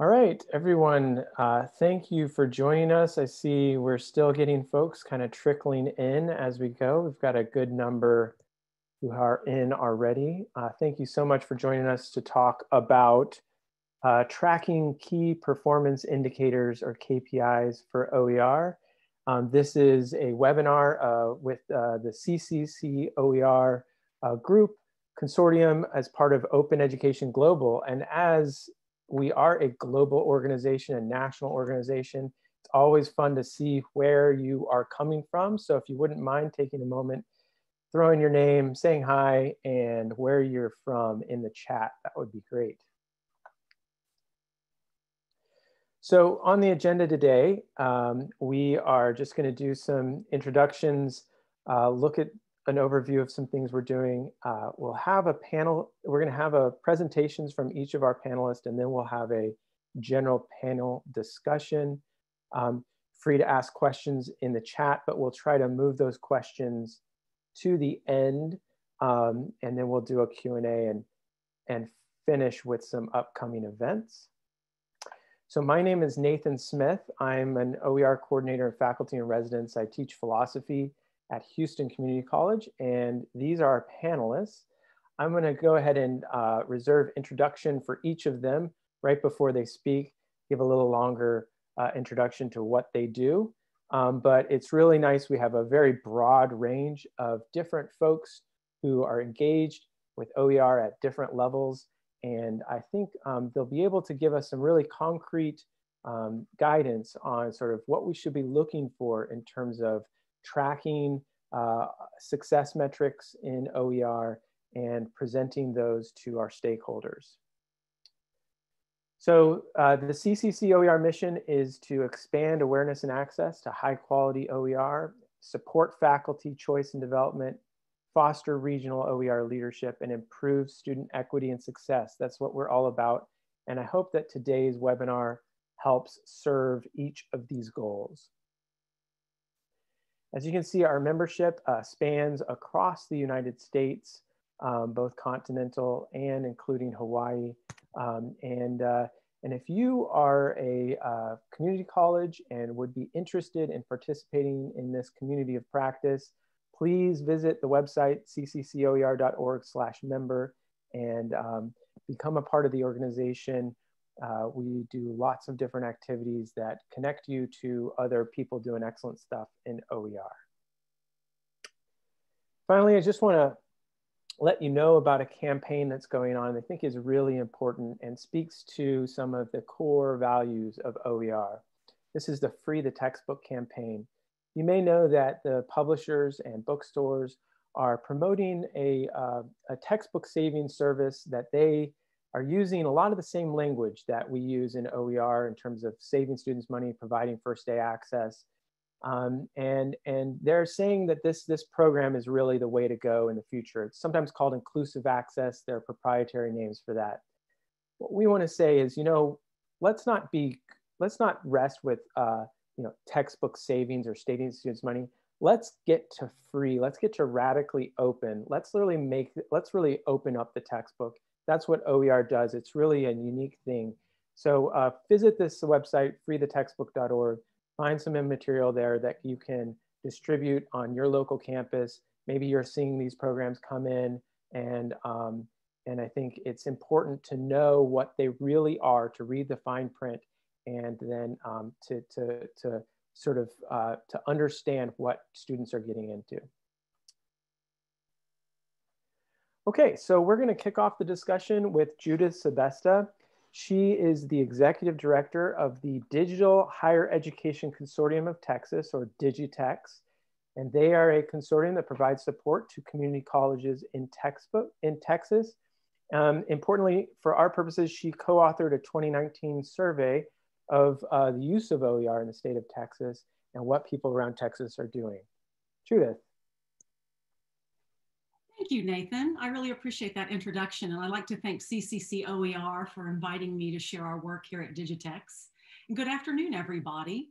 All right, everyone, uh, thank you for joining us. I see we're still getting folks kind of trickling in as we go. We've got a good number who are in already. Uh, thank you so much for joining us to talk about uh, tracking key performance indicators or KPIs for OER. Um, this is a webinar uh, with uh, the CCC OER uh, group consortium as part of Open Education Global. And as we are a global organization, a national organization. It's always fun to see where you are coming from. So if you wouldn't mind taking a moment, throwing your name, saying hi, and where you're from in the chat, that would be great. So on the agenda today, um, we are just going to do some introductions, uh, look at an overview of some things we're doing. Uh, we'll have a panel, we're gonna have a presentations from each of our panelists and then we'll have a general panel discussion. Um, free to ask questions in the chat, but we'll try to move those questions to the end um, and then we'll do a Q&A and, and finish with some upcoming events. So my name is Nathan Smith. I'm an OER coordinator and faculty and residence. I teach philosophy at Houston Community College, and these are our panelists. I'm going to go ahead and uh, reserve introduction for each of them right before they speak, give a little longer uh, introduction to what they do. Um, but it's really nice. We have a very broad range of different folks who are engaged with OER at different levels. And I think um, they'll be able to give us some really concrete um, guidance on sort of what we should be looking for in terms of tracking uh, success metrics in OER and presenting those to our stakeholders. So uh, the CCC OER mission is to expand awareness and access to high quality OER, support faculty choice and development, foster regional OER leadership, and improve student equity and success. That's what we're all about. And I hope that today's webinar helps serve each of these goals. As you can see, our membership uh, spans across the United States, um, both continental and including Hawaii. Um, and, uh, and if you are a uh, community college and would be interested in participating in this community of practice, please visit the website cccoer.org slash member and um, become a part of the organization. Uh, we do lots of different activities that connect you to other people doing excellent stuff in OER. Finally, I just want to let you know about a campaign that's going on I think is really important and speaks to some of the core values of OER. This is the Free the Textbook campaign. You may know that the publishers and bookstores are promoting a, uh, a textbook saving service that they are using a lot of the same language that we use in OER in terms of saving students money, providing first day access. Um, and, and they're saying that this, this program is really the way to go in the future. It's sometimes called inclusive access. There are proprietary names for that. What we want to say is, you know, let's not be, let's not rest with, uh, you know, textbook savings or saving students money. Let's get to free. Let's get to radically open. Let's literally make, let's really open up the textbook that's what OER does. It's really a unique thing. So uh, visit this website, freethetextbook.org, find some material there that you can distribute on your local campus. Maybe you're seeing these programs come in and, um, and I think it's important to know what they really are, to read the fine print and then um, to, to, to sort of uh, to understand what students are getting into. Okay, so we're going to kick off the discussion with Judith Sebesta. She is the executive director of the Digital Higher Education Consortium of Texas, or Digitex, and they are a consortium that provides support to community colleges in, textbook, in Texas. Um, importantly, for our purposes, she co-authored a 2019 survey of uh, the use of OER in the state of Texas and what people around Texas are doing. Judith. Thank you, Nathan. I really appreciate that introduction. And I'd like to thank CCC OER for inviting me to share our work here at Digitex. And good afternoon, everybody.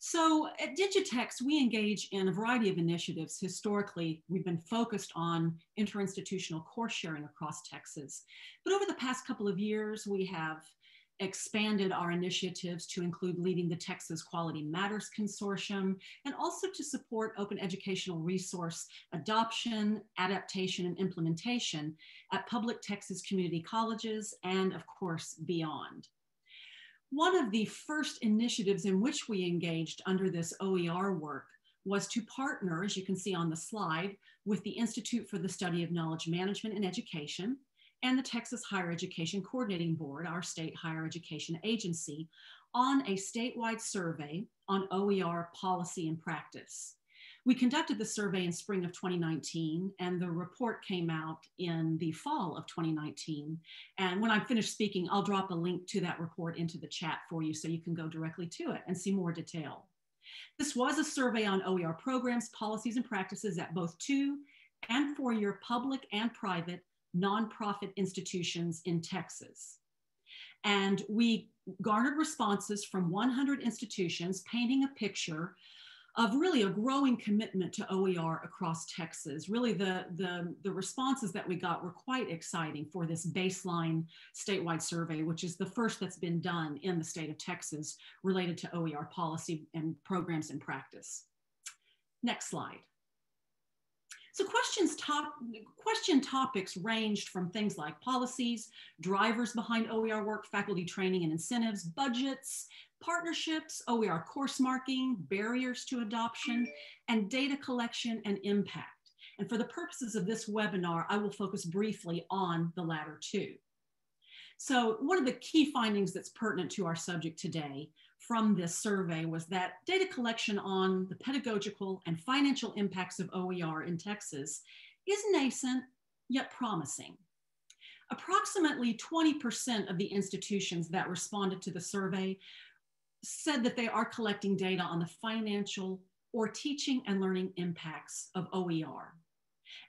So at Digitex, we engage in a variety of initiatives. Historically, we've been focused on interinstitutional course sharing across Texas. But over the past couple of years, we have expanded our initiatives to include leading the Texas Quality Matters Consortium and also to support open educational resource adoption, adaptation, and implementation at public Texas community colleges and, of course, beyond. One of the first initiatives in which we engaged under this OER work was to partner, as you can see on the slide, with the Institute for the Study of Knowledge Management and Education, and the Texas Higher Education Coordinating Board, our state higher education agency, on a statewide survey on OER policy and practice. We conducted the survey in spring of 2019, and the report came out in the fall of 2019. And when I'm finished speaking, I'll drop a link to that report into the chat for you so you can go directly to it and see more detail. This was a survey on OER programs, policies, and practices at both two and four year public and private nonprofit institutions in Texas. And we garnered responses from 100 institutions painting a picture of really a growing commitment to OER across Texas. Really, the, the, the responses that we got were quite exciting for this baseline statewide survey, which is the first that's been done in the state of Texas related to OER policy and programs in practice. Next slide. So questions top, question topics ranged from things like policies, drivers behind OER work, faculty training and incentives, budgets, partnerships, OER course marking, barriers to adoption, and data collection and impact. And for the purposes of this webinar, I will focus briefly on the latter two. So one of the key findings that's pertinent to our subject today from this survey was that data collection on the pedagogical and financial impacts of OER in Texas is nascent yet promising. Approximately 20% of the institutions that responded to the survey said that they are collecting data on the financial or teaching and learning impacts of OER.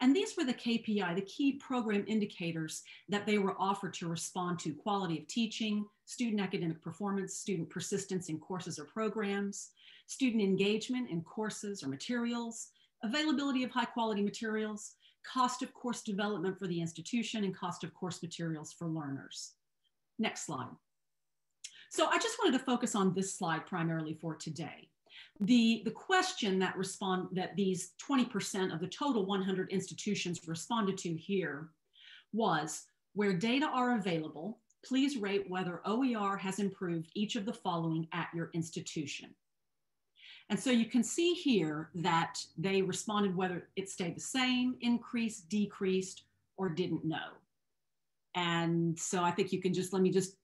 And these were the KPI, the key program indicators that they were offered to respond to quality of teaching, student academic performance, student persistence in courses or programs, student engagement in courses or materials, availability of high quality materials, cost of course development for the institution, and cost of course materials for learners. Next slide. So I just wanted to focus on this slide primarily for today. The, the question that respond that these 20% of the total 100 institutions responded to here was where data are available, please rate whether OER has improved each of the following at your institution. And so you can see here that they responded whether it stayed the same, increased, decreased, or didn't know. And so I think you can just, let me just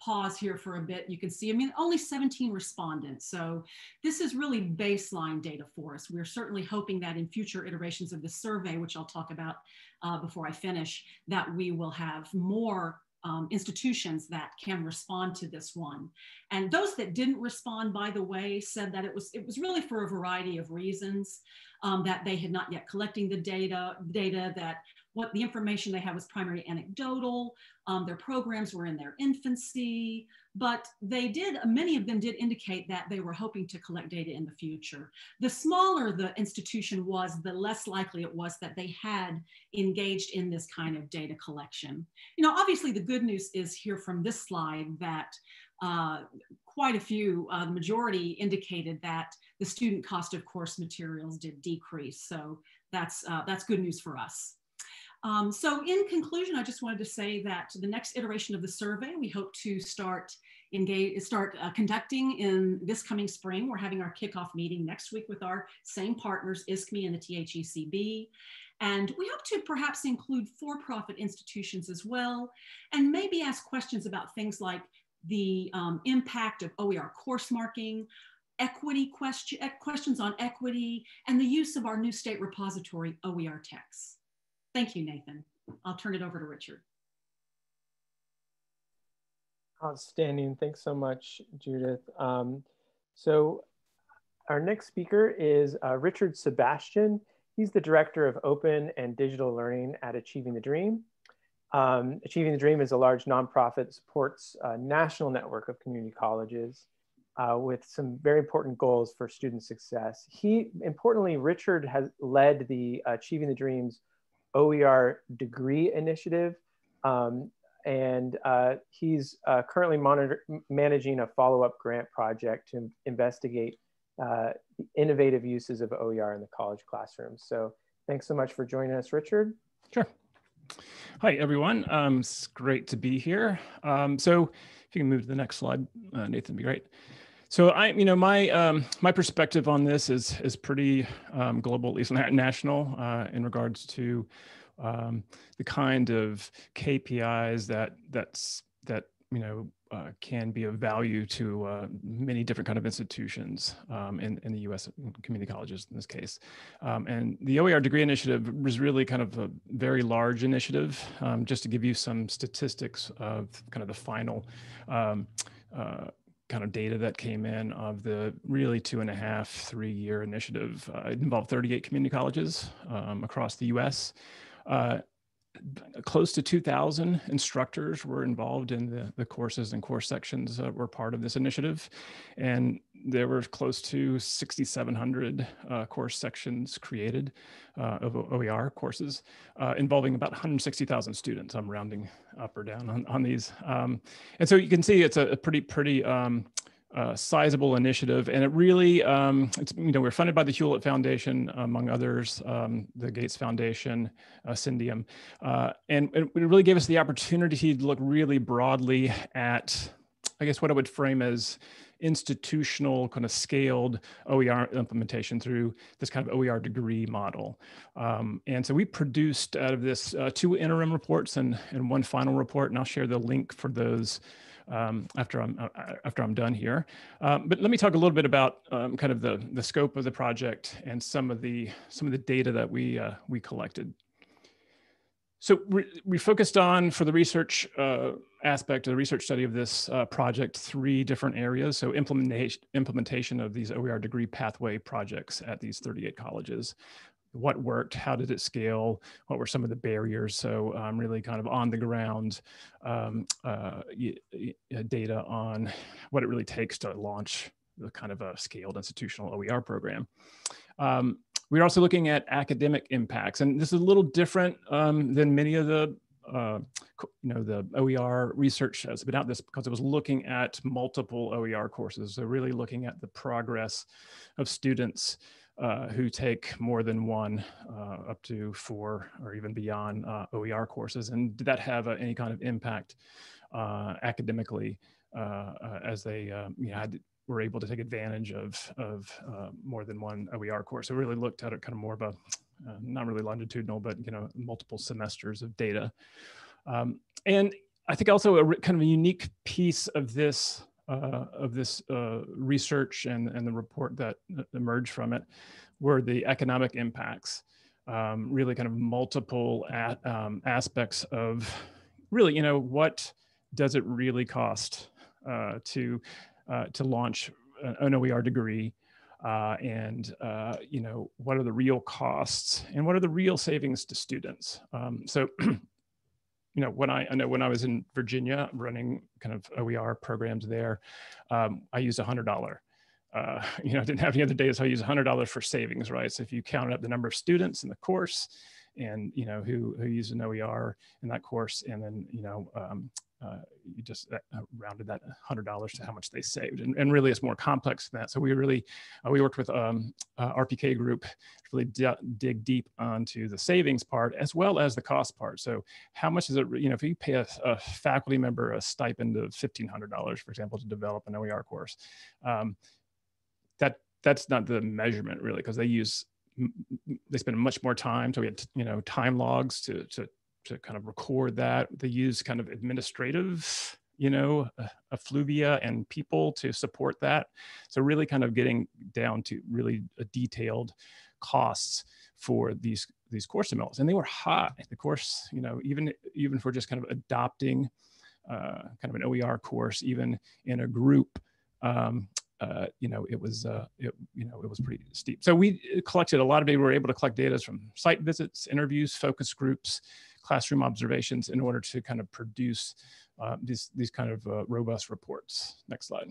pause here for a bit. You can see, I mean, only 17 respondents. So this is really baseline data for us. We're certainly hoping that in future iterations of the survey, which I'll talk about uh, before I finish, that we will have more um, institutions that can respond to this one. And those that didn't respond, by the way, said that it was it was really for a variety of reasons. Um, that they had not yet collecting the data, data that what the information they had was primarily anecdotal. Um, their programs were in their infancy, but they did, many of them did indicate that they were hoping to collect data in the future. The smaller the institution was, the less likely it was that they had engaged in this kind of data collection. You know, obviously the good news is here from this slide that uh, quite a few, uh, the majority indicated that the student cost of course materials did decrease. So that's, uh, that's good news for us. Um, so in conclusion, I just wanted to say that the next iteration of the survey, we hope to start engage, start uh, conducting in this coming spring. We're having our kickoff meeting next week with our same partners, ISKME and the THECB. And we hope to perhaps include for-profit institutions as well, and maybe ask questions about things like the um, impact of OER course marking, equity question, questions on equity, and the use of our new state repository, OER Tex. Thank you, Nathan. I'll turn it over to Richard. Outstanding. Thanks so much, Judith. Um, so our next speaker is uh, Richard Sebastian. He's the Director of Open and Digital Learning at Achieving the Dream. Um, Achieving the Dream is a large nonprofit that supports a national network of community colleges uh, with some very important goals for student success. He, importantly, Richard has led the Achieving the Dreams OER degree initiative. Um, and uh, he's uh, currently monitor, managing a follow-up grant project to investigate uh, the innovative uses of OER in the college classroom. So thanks so much for joining us, Richard. Sure. Hi, everyone. Um, it's great to be here. Um, so if you can move to the next slide, uh, Nathan, be great. So I, you know, my um, my perspective on this is is pretty um, global, at least national, uh, in regards to um, the kind of KPIs that that's that you know uh, can be of value to uh, many different kind of institutions um, in, in the U.S. community colleges in this case. Um, and the OER degree initiative was really kind of a very large initiative. Um, just to give you some statistics of kind of the final um, uh, kind of data that came in of the really two and a half, three year initiative. Uh, it involved 38 community colleges um, across the US. Uh, close to 2,000 instructors were involved in the, the courses and course sections that were part of this initiative. And there were close to 6,700 uh, course sections created uh, of OER courses uh, involving about 160,000 students. I'm rounding up or down on, on these. Um, and so you can see it's a, pretty, pretty um, uh, sizable initiative, and it really, um, it's you know, we're funded by the Hewlett Foundation, among others, um, the Gates Foundation, uh, Ascendium, uh, and it really gave us the opportunity to look really broadly at, I guess, what I would frame as institutional kind of scaled OER implementation through this kind of OER degree model. Um, and so we produced out of this uh, two interim reports and, and one final report, and I'll share the link for those um, after I'm uh, uh, after I'm done here. Um, but let me talk a little bit about um, kind of the the scope of the project and some of the some of the data that we uh, we collected. So we, we focused on for the research uh, aspect of the research study of this uh, project three different areas. So implementation implementation of these OER degree pathway projects at these 38 colleges what worked, how did it scale, what were some of the barriers. So um, really kind of on the ground um, uh, data on what it really takes to launch the kind of a scaled institutional OER program. Um, we're also looking at academic impacts, and this is a little different um, than many of the uh, you know, the OER research has been out this because it was looking at multiple OER courses. So really looking at the progress of students uh, who take more than one, uh, up to four or even beyond uh, OER courses? And did that have any kind of impact uh, academically uh, uh, as they you know, had, were able to take advantage of, of more than one OER course? So really looked at it kind of more of a, not really longitudinal, but you know, multiple semesters of data. Um, and I think also a kind of a unique piece of this uh, of this uh, research and, and the report that emerged from it were the economic impacts, um, really kind of multiple at, um, aspects of really, you know, what does it really cost uh, to, uh, to launch an OER degree? Uh, and uh, you know what are the real costs and what are the real savings to students um, so you know, when I, I know when I was in Virginia running kind of OER programs there, um, I used a hundred dollar. Uh, you know, I didn't have any other data, so I used a hundred dollars for savings, right? So if you counted up the number of students in the course, and you know who who used an OER in that course, and then you know um, uh, you just uh, uh rounded that $100 to how much they saved. And, and, really it's more complex than that. So we really, uh, we worked with um, uh, RPK group to really dig deep onto the savings part as well as the cost part. So how much is it, you know, if you pay a, a faculty member a stipend of $1,500, for example, to develop an OER course, um, that that's not the measurement really, because they use they spend much more time. So we had, you know, time logs to, to to kind of record that. They use kind of administrative, you know, uh, effluvia and people to support that. So really kind of getting down to really detailed costs for these these course emails, and they were high. The course, you know, even even for just kind of adopting uh, kind of an OER course, even in a group, um, uh, you know, it was, uh, it, you know, it was pretty steep. So we collected a lot of data. We were able to collect data from site visits, interviews, focus groups, classroom observations in order to kind of produce uh, these, these kind of uh, robust reports. Next slide.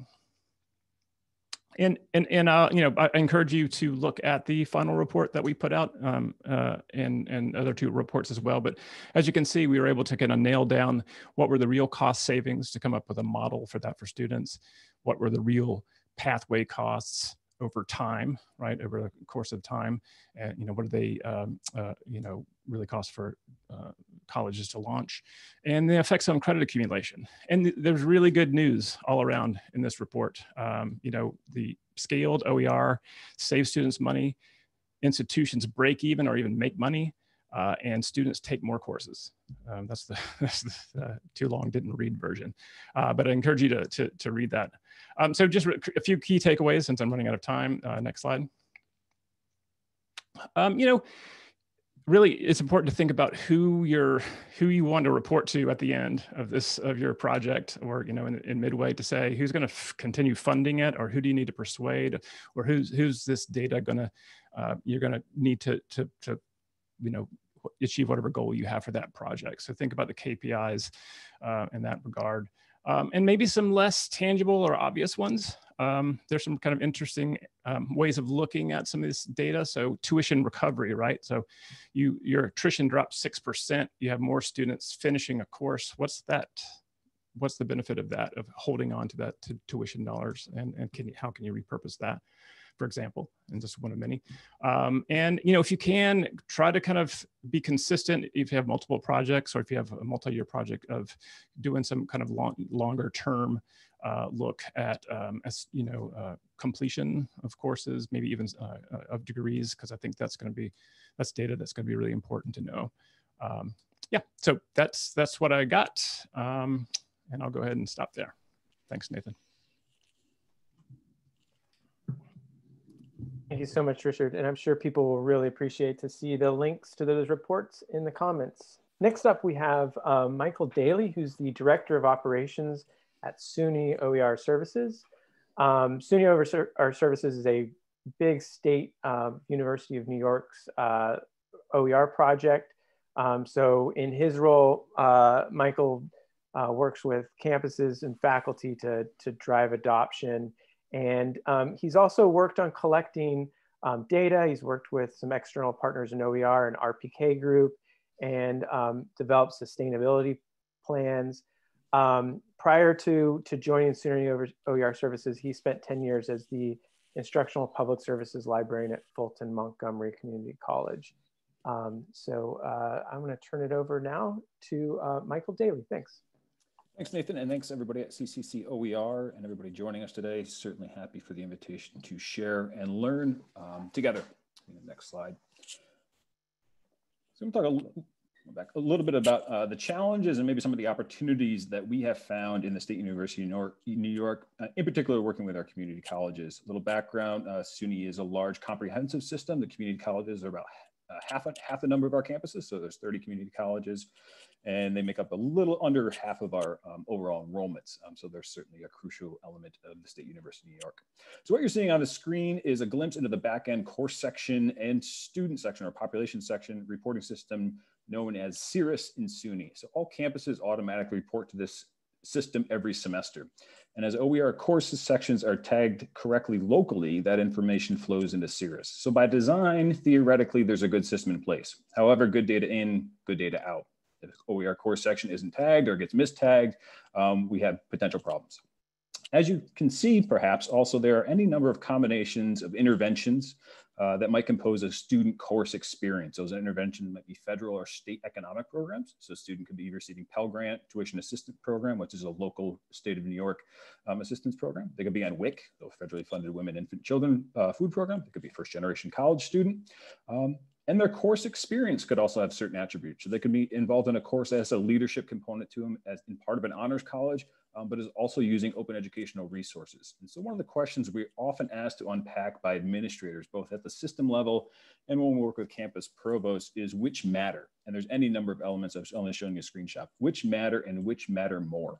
and and and uh, you know, I encourage you to look at the final report that we put out, um, uh, and and other two reports as well. But as you can see, we were able to kind of nail down what were the real cost savings to come up with a model for that for students, what were the real pathway costs over time, right, over the course of time, and you know, what are they, um, uh, you know, really cost for uh, colleges to launch, and the effects on credit accumulation. And th there's really good news all around in this report. Um, you know, the scaled OER saves students money, institutions break even or even make money, uh, and students take more courses. Um, that's the, that's the uh, too long didn't read version, uh, but I encourage you to, to, to read that. Um, so just a few key takeaways since I'm running out of time. Uh, next slide. Um, you know, really it's important to think about who you're who you want to report to at the end of this of your project or you know in, in midway to say who's going to continue funding it or who do you need to persuade or who's who's this data going to uh, you're going to need to to to you know achieve whatever goal you have for that project so think about the kpis uh, in that regard um, and maybe some less tangible or obvious ones. Um, there's some kind of interesting um, ways of looking at some of this data. So tuition recovery, right? So you your attrition drops 6%, you have more students finishing a course. What's that? What's the benefit of that, of holding on to that to tuition dollars? And, and can you, how can you repurpose that? for example, and just one of many. Um, and you know, if you can try to kind of be consistent, if you have multiple projects or if you have a multi-year project of doing some kind of long, longer term uh, look at, um, as you know, uh, completion of courses, maybe even uh, uh of degrees, because I think that's going to be that's data that's going to be really important to know. Um, yeah, so that's that's what I got, um, and I'll go ahead and stop there. Thanks, Nathan. Thank you so much, Richard. And I'm sure people will really appreciate to see the links to those reports in the comments. Next up, we have uh, Michael Daly, who's the Director of Operations at SUNY OER Services. Um, SUNY OER Services is a big state uh, University of New York's uh, OER project. Um, so in his role, uh, Michael uh, works with campuses and faculty to, to drive adoption and um, he's also worked on collecting um, data. He's worked with some external partners in OER and RPK group and um, developed sustainability plans. Um, prior to, to joining SUNY OER Services, he spent 10 years as the instructional public services librarian at Fulton Montgomery Community College. Um, so uh, I'm gonna turn it over now to uh, Michael Daly, thanks. Thanks, Nathan, and thanks everybody at CCC OER and everybody joining us today. Certainly happy for the invitation to share and learn um, together. Next slide. So I'm going to talk back a little bit about uh, the challenges and maybe some of the opportunities that we have found in the State University of New York, New York uh, in particular working with our community colleges. A little background, uh, SUNY is a large comprehensive system. The community colleges are about uh, half, a half the number of our campuses, so there's 30 community colleges and they make up a little under half of our um, overall enrollments. Um, so they're certainly a crucial element of the State University of New York. So what you're seeing on the screen is a glimpse into the back-end course section and student section or population section reporting system known as CIRRUS in SUNY. So all campuses automatically report to this system every semester. And as OER courses sections are tagged correctly locally, that information flows into CIRRUS. So by design, theoretically, there's a good system in place. However, good data in, good data out if OER course section isn't tagged or gets mistagged, um, we have potential problems. As you can see, perhaps also there are any number of combinations of interventions uh, that might compose a student course experience. Those interventions might be federal or state economic programs. So a student could be receiving Pell Grant, tuition assistance program, which is a local state of New York um, assistance program. They could be on WIC, the federally funded women, infant, children uh, food program. They could be first generation college student. Um, and their course experience could also have certain attributes. So they could be involved in a course has a leadership component to them as in part of an honors college, um, but is also using open educational resources. And so one of the questions we often ask to unpack by administrators, both at the system level and when we work with campus provosts is which matter. And there's any number of elements, I'm only showing a screenshot, which matter and which matter more.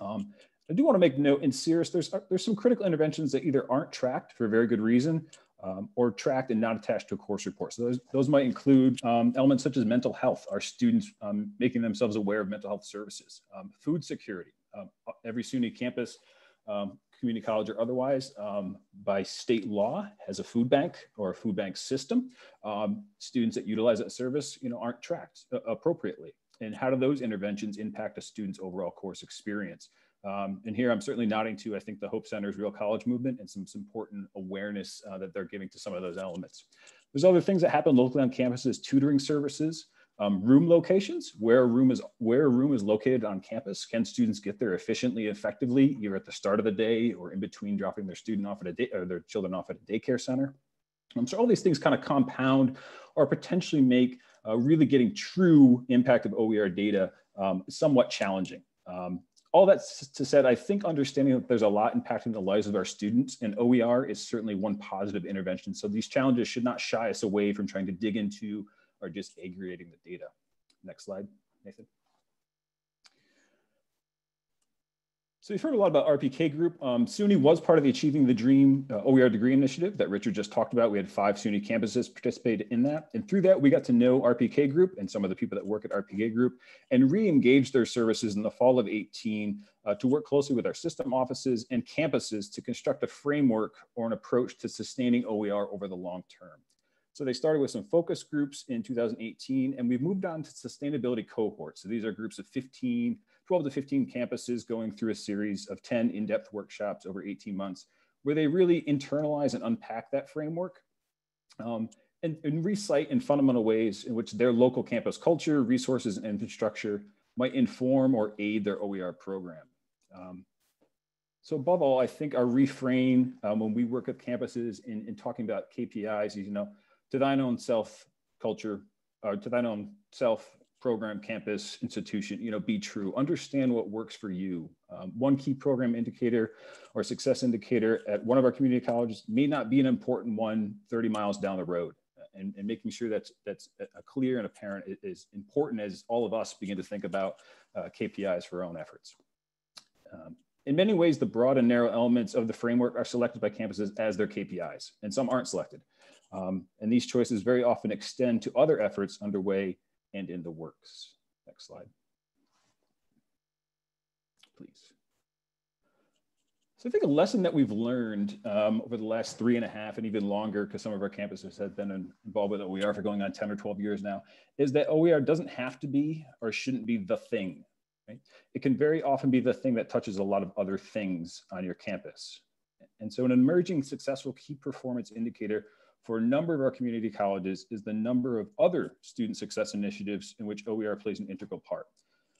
Um, I do want to make note in CIRRUS, there's, there's some critical interventions that either aren't tracked for a very good reason, um, or tracked and not attached to a course report. So those, those might include um, elements such as mental health, our students um, making themselves aware of mental health services, um, food security. Um, every SUNY campus um, community college or otherwise, um, by state law, has a food bank or a food bank system. Students that utilize that service, you know, aren't tracked uh, appropriately. And how do those interventions impact a student's overall course experience? Um, and here I'm certainly nodding to, I think, the Hope Center's Real College movement and some, some important awareness uh, that they're giving to some of those elements. There's other things that happen locally on campuses, tutoring services, um, room locations, where a room is where a room is located on campus. Can students get there efficiently, effectively, either at the start of the day or in between dropping their student off at a day or their children off at a daycare center? Um, so all these things kind of compound or potentially make uh, really getting true impact of OER data um, somewhat challenging. Um, all that to said, I think understanding that there's a lot impacting the lives of our students and OER is certainly one positive intervention. So these challenges should not shy us away from trying to dig into or just aggregating the data. Next slide, Nathan. So you've heard a lot about RPK Group. Um, SUNY was part of the Achieving the Dream uh, OER degree initiative that Richard just talked about. We had five SUNY campuses participate in that. And through that, we got to know RPK Group and some of the people that work at RPK Group and re-engage their services in the fall of 18 uh, to work closely with our system offices and campuses to construct a framework or an approach to sustaining OER over the long term. So they started with some focus groups in 2018, and we've moved on to sustainability cohorts. So these are groups of 15, 12 to 15 campuses going through a series of 10 in-depth workshops over 18 months, where they really internalize and unpack that framework um, and, and recite in fundamental ways in which their local campus culture, resources, and infrastructure might inform or aid their OER program. Um, so above all, I think our refrain um, when we work with campuses in, in talking about KPIs is, you know, to thine own self culture, or to thine own self program, campus, institution, you know, be true. Understand what works for you. Um, one key program indicator or success indicator at one of our community colleges may not be an important one 30 miles down the road. And, and making sure that's that's a clear and apparent is important as all of us begin to think about uh, KPIs for our own efforts. Um, in many ways, the broad and narrow elements of the framework are selected by campuses as their KPIs, and some aren't selected. Um, and these choices very often extend to other efforts underway and in the works. Next slide. Please. So I think a lesson that we've learned um, over the last three and a half and even longer, because some of our campuses have been involved with OER for going on 10 or 12 years now, is that OER doesn't have to be or shouldn't be the thing. Right? It can very often be the thing that touches a lot of other things on your campus. And so an emerging successful key performance indicator for a number of our community colleges is the number of other student success initiatives in which OER plays an integral part.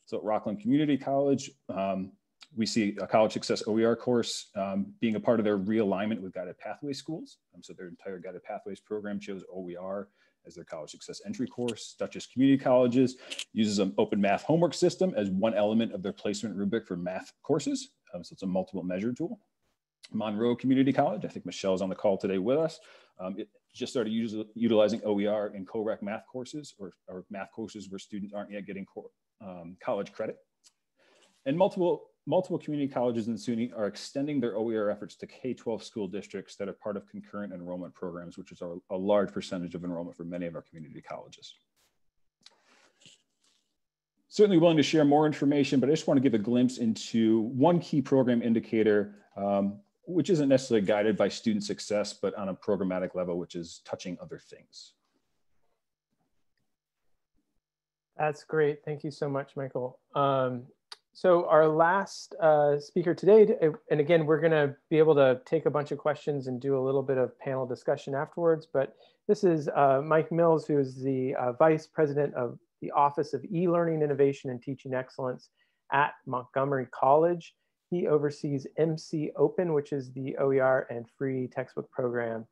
So at Rockland Community College, um, we see a college success OER course um, being a part of their realignment with guided pathway schools. Um, so their entire guided pathways program chose OER as their college success entry course. Dutchess Community Colleges uses an open math homework system as one element of their placement rubric for math courses. Um, so it's a multiple measure tool. Monroe Community College, I think Michelle is on the call today with us, um, it just started utilizing OER in co-req math courses or, or, math courses where students aren't yet getting um, college credit. And multiple, multiple community colleges in SUNY are extending their OER efforts to K-12 school districts that are part of concurrent enrollment programs, which is a, a large percentage of enrollment for many of our community colleges. Certainly willing to share more information, but I just want to give a glimpse into one key program indicator um, which isn't necessarily guided by student success, but on a programmatic level, which is touching other things. That's great. Thank you so much, Michael. Um, so our last uh, speaker today, and again, we're going to be able to take a bunch of questions and do a little bit of panel discussion afterwards, but this is uh, Mike Mills, who is the uh, Vice President of the Office of E-Learning Innovation and Teaching Excellence at Montgomery College. He oversees MC Open, which is the OER and free textbook program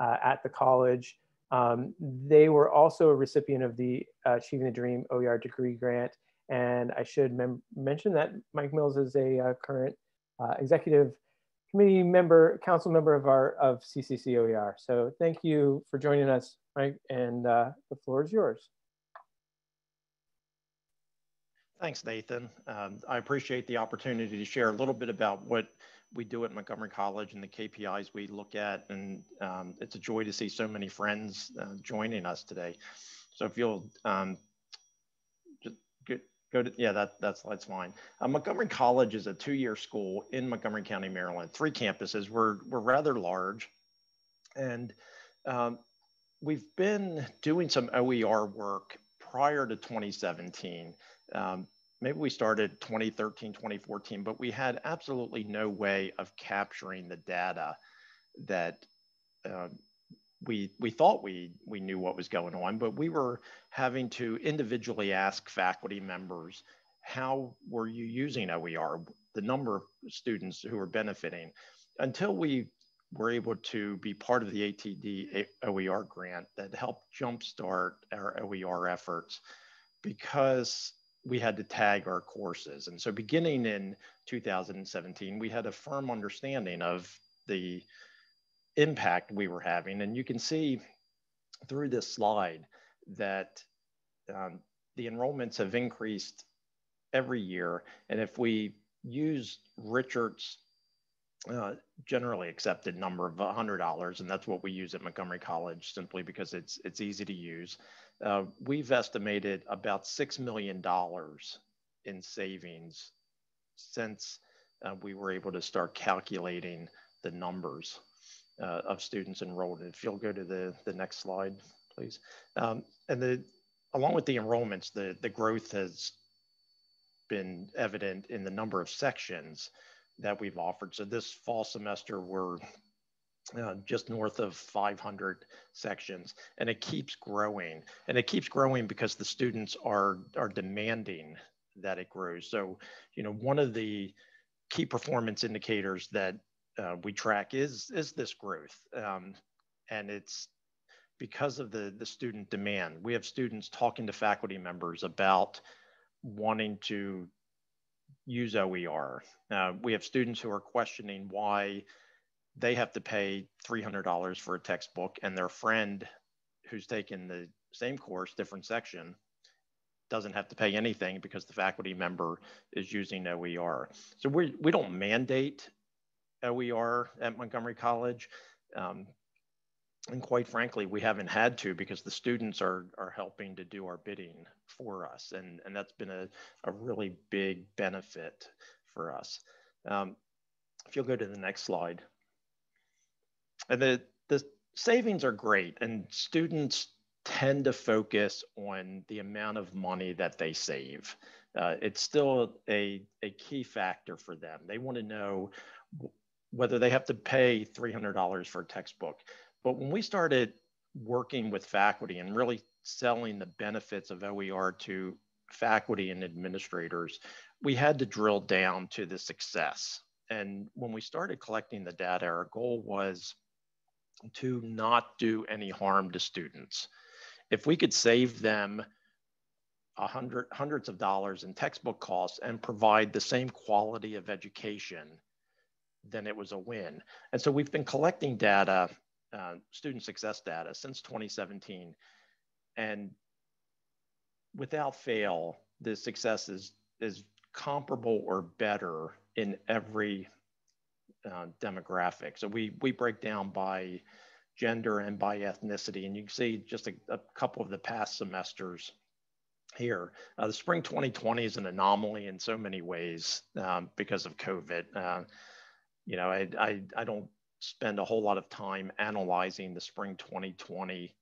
uh, at the college. Um, they were also a recipient of the uh, Achieving the Dream OER degree grant. And I should mention that Mike Mills is a uh, current uh, executive committee member, council member of our of CCC OER. So thank you for joining us, Mike, and uh, the floor is yours. Thanks, Nathan. Um, I appreciate the opportunity to share a little bit about what we do at Montgomery College and the KPIs we look at. And um, it's a joy to see so many friends uh, joining us today. So if you'll um, just Go to, yeah, that, that's, that's fine. Uh, Montgomery College is a two-year school in Montgomery County, Maryland, three campuses. We're, we're rather large. And um, we've been doing some OER work prior to 2017. Um, maybe we started 2013, 2014, but we had absolutely no way of capturing the data that uh, we we thought we we knew what was going on, but we were having to individually ask faculty members, how were you using OER? The number of students who were benefiting, until we were able to be part of the ATD OER grant that helped jumpstart our OER efforts, because we had to tag our courses. And so beginning in 2017, we had a firm understanding of the impact we were having. And you can see through this slide that um, the enrollments have increased every year. And if we use Richard's uh, generally accepted number of $100, and that's what we use at Montgomery College simply because it's, it's easy to use, uh, we've estimated about $6 million in savings since uh, we were able to start calculating the numbers uh, of students enrolled. If you'll go to the, the next slide, please. Um, and the, along with the enrollments, the, the growth has been evident in the number of sections that we've offered. So this fall semester, we're uh, just north of 500 sections, and it keeps growing. And it keeps growing because the students are are demanding that it grows. So, you know, one of the key performance indicators that uh, we track is is this growth, um, and it's because of the the student demand. We have students talking to faculty members about wanting to use OER. Uh, we have students who are questioning why they have to pay $300 for a textbook and their friend who's taken the same course, different section, doesn't have to pay anything because the faculty member is using OER. So we, we don't mandate OER at Montgomery College. Um, and quite frankly, we haven't had to because the students are, are helping to do our bidding for us. And, and that's been a, a really big benefit for us. Um, if you'll go to the next slide. And the, the savings are great and students tend to focus on the amount of money that they save. Uh, it's still a, a key factor for them. They want to know whether they have to pay $300 for a textbook. But when we started working with faculty and really selling the benefits of OER to faculty and administrators, we had to drill down to the success. And when we started collecting the data, our goal was to not do any harm to students. If we could save them hundred, hundreds of dollars in textbook costs and provide the same quality of education, then it was a win. And so we've been collecting data, uh, student success data since 2017. And without fail, the success is, is comparable or better in every uh, demographic. So we, we break down by gender and by ethnicity. And you can see just a, a couple of the past semesters here. Uh, the spring 2020 is an anomaly in so many ways um, because of COVID. Uh, you know, I, I, I don't spend a whole lot of time analyzing the spring 2020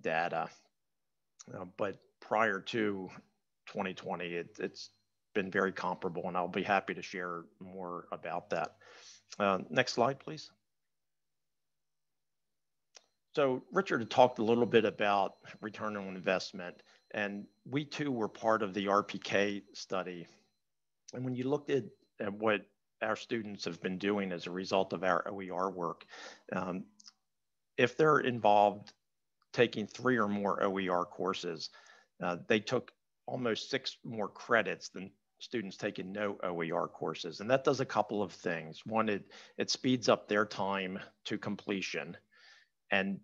data, uh, but prior to 2020, it, it's been very comparable, and I'll be happy to share more about that. Uh, next slide, please. So Richard talked a little bit about return on investment, and we too were part of the RPK study. And when you looked at, at what our students have been doing as a result of our OER work, um, if they're involved taking three or more OER courses, uh, they took almost six more credits than students taking no OER courses. And that does a couple of things. One, it, it speeds up their time to completion and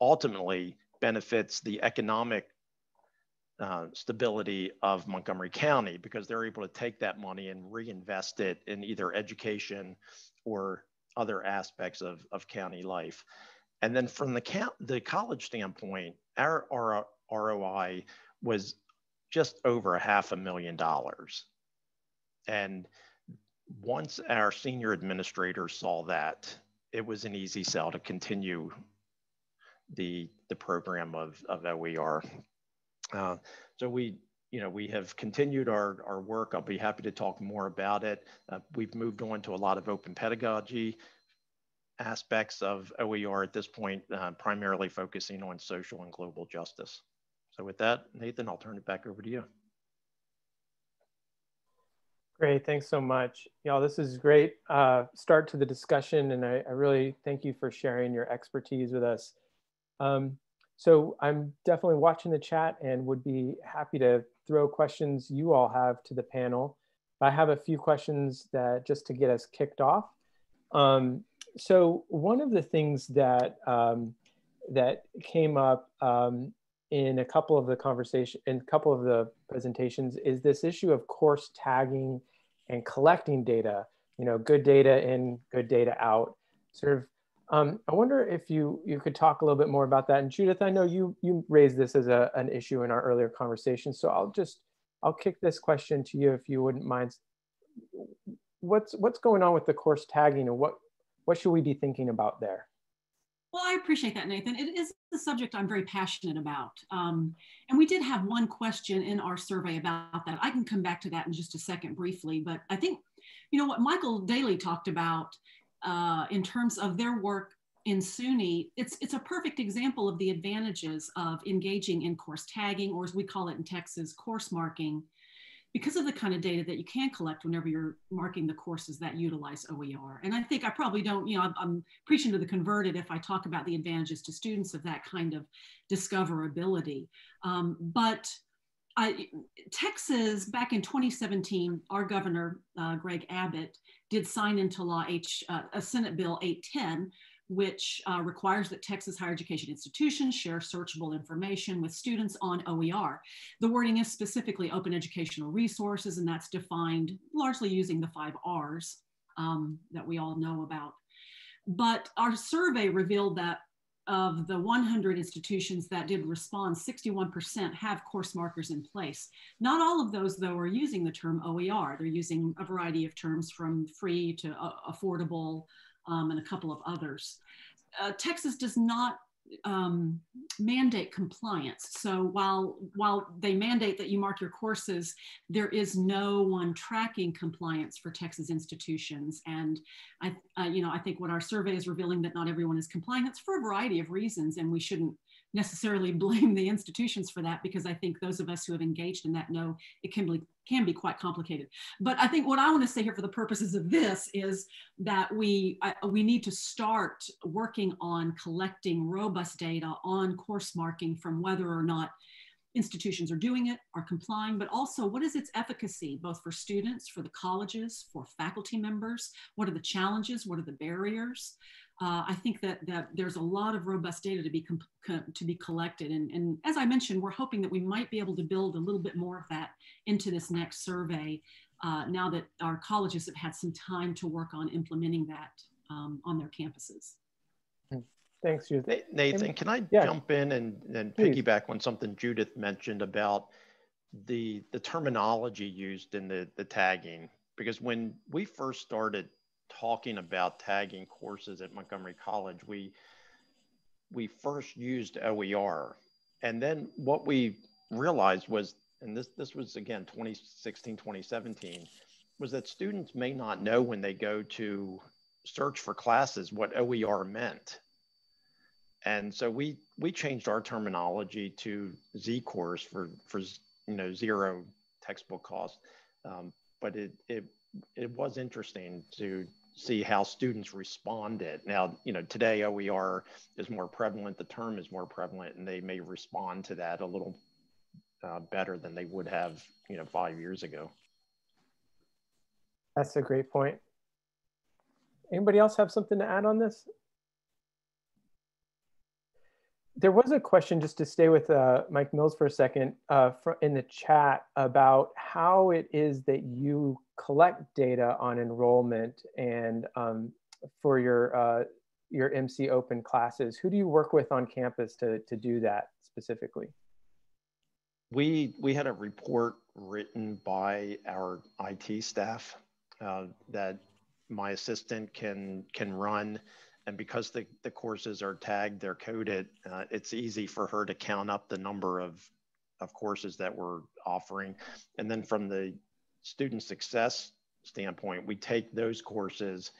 ultimately benefits the economic uh, stability of Montgomery County because they're able to take that money and reinvest it in either education or other aspects of, of county life. And then from the, the college standpoint, our, our ROI was just over a half a million dollars. And once our senior administrator saw that, it was an easy sell to continue the, the program of, of OER. Uh, so we, you know, we have continued our, our work. I'll be happy to talk more about it. Uh, we've moved on to a lot of open pedagogy aspects of OER at this point, uh, primarily focusing on social and global justice. So with that, Nathan, I'll turn it back over to you. Great, thanks so much. Y'all, this is a great uh, start to the discussion and I, I, really thank you for sharing your expertise with us. Um, so I'm definitely watching the chat and would be happy to throw questions you all have to the panel. I have a few questions that just to get us kicked off. Um, so one of the things that um, that came up um, in a couple of the conversation in a couple of the presentations is this issue of course tagging and collecting data you know good data in good data out. Sort of um, i wonder if you you could talk a little bit more about that. And judith i know you you raised this as a, an issue in our earlier conversation. So i'll just i'll kick this question to you if you wouldn't mind. What's what's going on with the course tagging and what what should we be thinking about there well, I appreciate that, Nathan. It is the subject I'm very passionate about. Um, and we did have one question in our survey about that. I can come back to that in just a second briefly, but I think, you know, what Michael Daly talked about uh, in terms of their work in SUNY, it's, it's a perfect example of the advantages of engaging in course tagging, or as we call it in Texas, course marking, because of the kind of data that you can collect whenever you're marking the courses that utilize OER. And I think I probably don't, you know, I'm, I'm, preaching to the converted if I talk about the advantages to students of that kind of discoverability. Um, but I, Texas, back in 2017, our governor, uh, Greg Abbott, did sign into law H, uh, a Senate Bill 810, which uh, requires that Texas higher education institutions share searchable information with students on OER. The wording is specifically open educational resources, and that's defined largely using the five R's um, that we all know about. But our survey revealed that of the 100 institutions that did respond, 61% have course markers in place. Not all of those, though, are using the term OER. They're using a variety of terms from free to uh, affordable, um, and a couple of others. Uh, Texas does not um, mandate compliance. So while while they mandate that you mark your courses, there is no one tracking compliance for Texas institutions. And I, uh, you know, I think what our survey is revealing that not everyone is compliant. It's for a variety of reasons, and we shouldn't necessarily blame the institutions for that because I think those of us who have engaged in that know it can be can be quite complicated. But I think what I want to say here for the purposes of this is that we I, we need to start working on collecting robust data on course marking from whether or not institutions are doing it, are complying, but also what is its efficacy, both for students, for the colleges, for faculty members? What are the challenges? What are the barriers? Uh, I think that, that there's a lot of robust data to be to be collected. And, and as I mentioned, we're hoping that we might be able to build a little bit more of that into this next survey uh, now that our colleges have had some time to work on implementing that um, on their campuses. Thanks, Judith. Nathan, can I yeah. jump in and, and piggyback on something Judith mentioned about the, the terminology used in the, the tagging? Because when we first started talking about tagging courses at Montgomery College, we we first used OER. And then what we realized was, and this, this was again 2016, 2017, was that students may not know when they go to search for classes what OER meant. And so we we changed our terminology to Z course for for you know zero textbook cost. Um, but it it it was interesting to see how students responded. Now, you know, today OER is more prevalent, the term is more prevalent, and they may respond to that a little uh, better than they would have, you know, five years ago. That's a great point. Anybody else have something to add on this? There was a question, just to stay with uh, Mike Mills for a second, uh, in the chat about how it is that you collect data on enrollment and um, for your uh, your MC Open classes. Who do you work with on campus to, to do that specifically? we we had a report written by our IT staff uh, that my assistant can can run and because the, the courses are tagged they're coded uh, it's easy for her to count up the number of of courses that we're offering and then from the student success standpoint we take those courses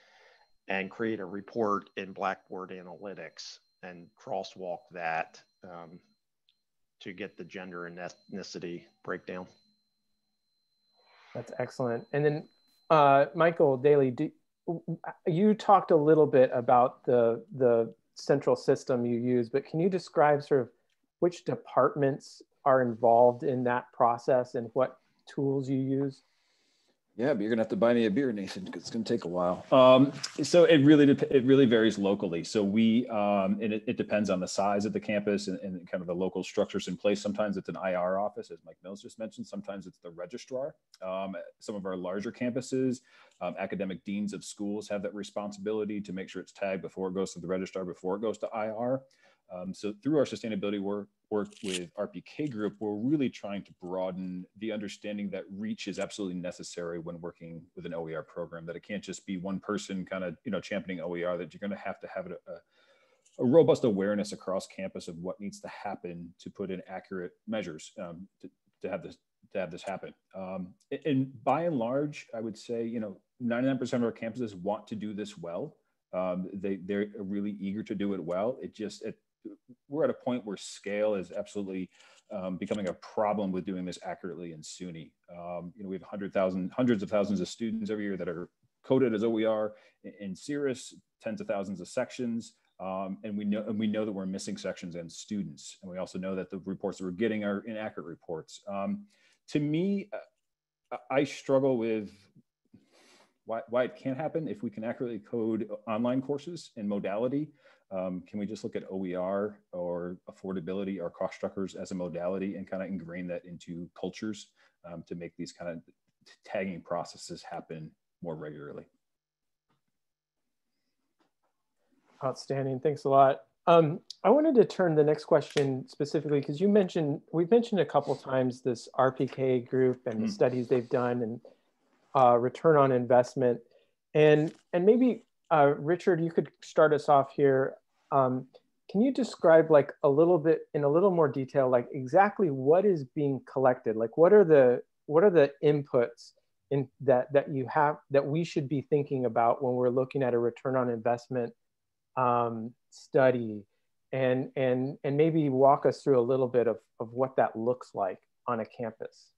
and create a report in blackboard analytics and crosswalk that um, to get the gender and ethnicity breakdown that's excellent and then uh, michael daly do, you talked a little bit about the the central system you use, but can you describe sort of which departments are involved in that process and what tools you use? Yeah, but you're gonna have to buy me a beer, Nathan, because it's gonna take a while. Um, so it really it really varies locally. So we um, and it, it, depends on the size of the campus and, and, kind of the local structures in place. Sometimes it's an IR office, as Mike Mills just mentioned. Sometimes it's the registrar. Um, some of our larger campuses, um, academic deans of schools have that responsibility to make sure it's tagged before it goes to the registrar, before it goes to IR. Um, so through our sustainability work, work with RPK Group, we're really trying to broaden the understanding that reach is absolutely necessary when working with an OER program. That it can't just be one person kind of you know championing OER. That you're going to have to have a, a, robust awareness across campus of what needs to happen to put in accurate measures um, to, to have this to have this happen. Um, and by and large, I would say you know 99% of our campuses want to do this well. Um, they they're really eager to do it well. It just it, we're at a point where scale is absolutely um, becoming a problem with doing this accurately in SUNY. Um, you know, we have 100,000, hundreds of thousands of students every year that are coded as OER in, SIRIS, tens of thousands of sections. Um, and we know and we know that we're missing sections and students, and we also know that the reports that we're getting are inaccurate reports. Um, to me, uh, I struggle with why, why it can't happen if we can accurately code online courses and modality um, can we just look at OER or affordability or cost structures as a modality and kind of ingrain that into cultures um, to make these kind of tagging processes happen more regularly? Outstanding. Thanks a lot. Um, I wanted to turn the next question specifically because you mentioned we've mentioned a couple times this RPK group and mm. the studies they've done and uh, return on investment, and and maybe uh, Richard, you could start us off here. Um, can you describe like a little bit in a little more detail, like exactly what is being collected? Like what are the what are the inputs in that that you have that we should be thinking about when we're looking at a return on investment um, study, and and and maybe walk us through a little bit of of what that looks like on a campus.